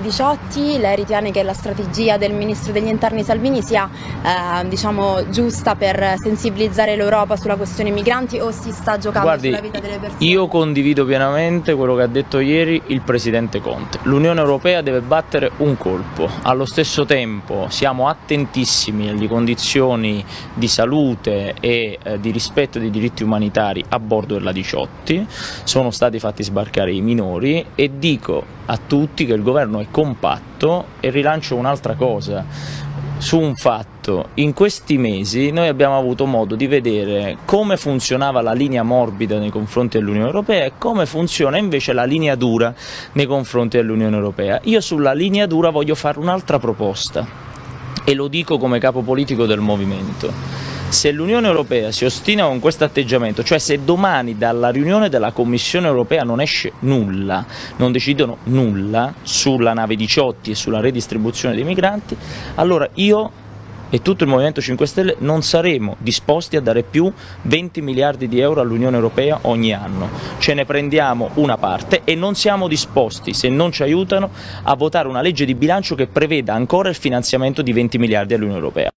Diciotti, lei ritiene che la strategia del ministro degli interni Salvini sia eh, diciamo, giusta per sensibilizzare l'Europa sulla questione migranti o si sta giocando Guardi, sulla vita delle persone? Io condivido pienamente quello che ha detto ieri il Presidente Conte. L'Unione Europea deve battere un colpo. Allo stesso tempo siamo attentissimi alle condizioni di salute e eh, di rispetto dei diritti umanitari a bordo della Diciotti. Sono stati fatti sbarcare i minori e dico a tutti che il governo è compatto e rilancio un'altra cosa su un fatto. In questi mesi noi abbiamo avuto modo di vedere come funzionava la linea morbida nei confronti dell'Unione Europea e come funziona invece la linea dura nei confronti dell'Unione Europea. Io sulla linea dura voglio fare un'altra proposta e lo dico come capo politico del movimento se l'Unione Europea si ostina con questo atteggiamento, cioè se domani dalla riunione della Commissione Europea non esce nulla, non decidono nulla sulla nave 18 e sulla redistribuzione dei migranti, allora io e tutto il Movimento 5 Stelle non saremo disposti a dare più 20 miliardi di euro all'Unione Europea ogni anno. Ce ne prendiamo una parte e non siamo disposti, se non ci aiutano, a votare una legge di bilancio che preveda ancora il finanziamento di 20 miliardi all'Unione Europea.